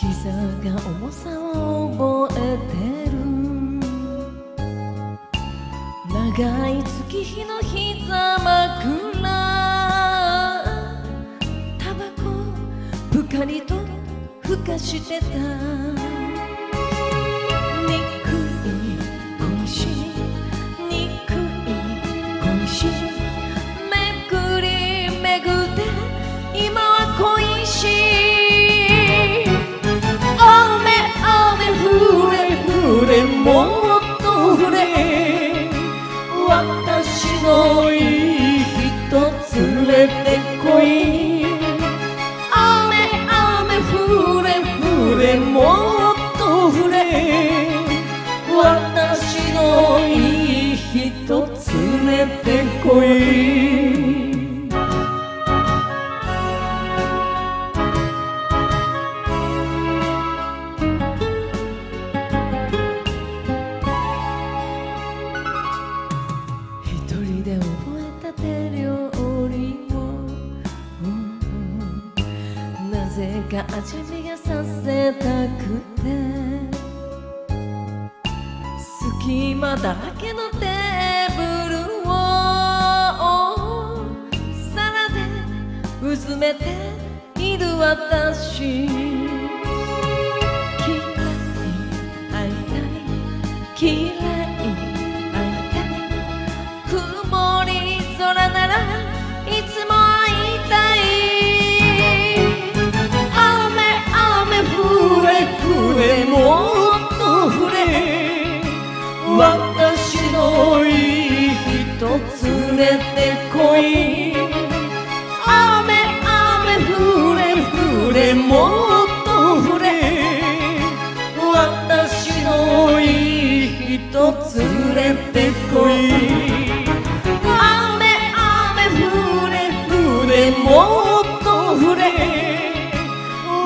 膝が重さを覚えてる。長い月日の膝枕。タバコぷかりとふかしてた。もっと降れ私のいい人連れてこい。雨雨降れ降れもっと降れ私のいい人連れてこい。味見がさせたくて。隙間だらけのテーブルを皿でうずめている私。私のいい人連れてこい。雨雨降れ降れもっと降れ。私のいい人連れてこい。雨雨降れ降れもっと降れ。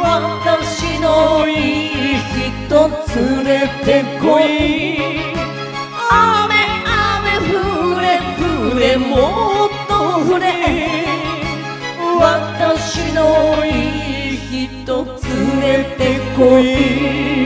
私のいい人連れてこい。と連れてこい。